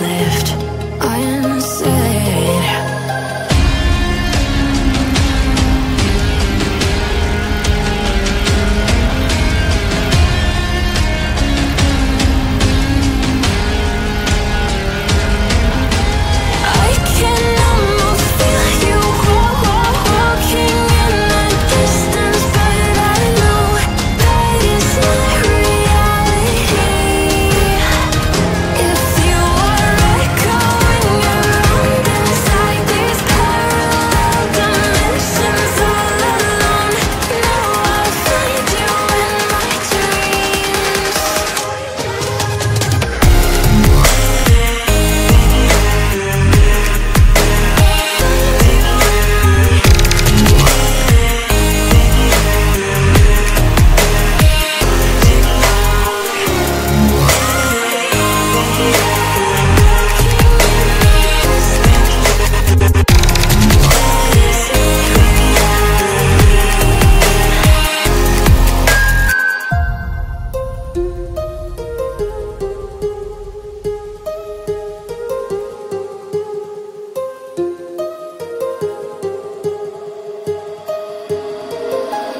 live.